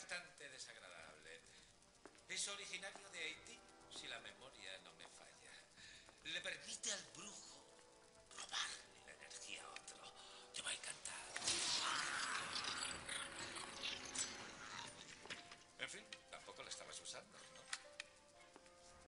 bastante desagradable. Es originario de Haití, si la memoria no me falla. Le permite al brujo robarle la energía a otro. Te va a encantar. En fin, tampoco la estabas usando.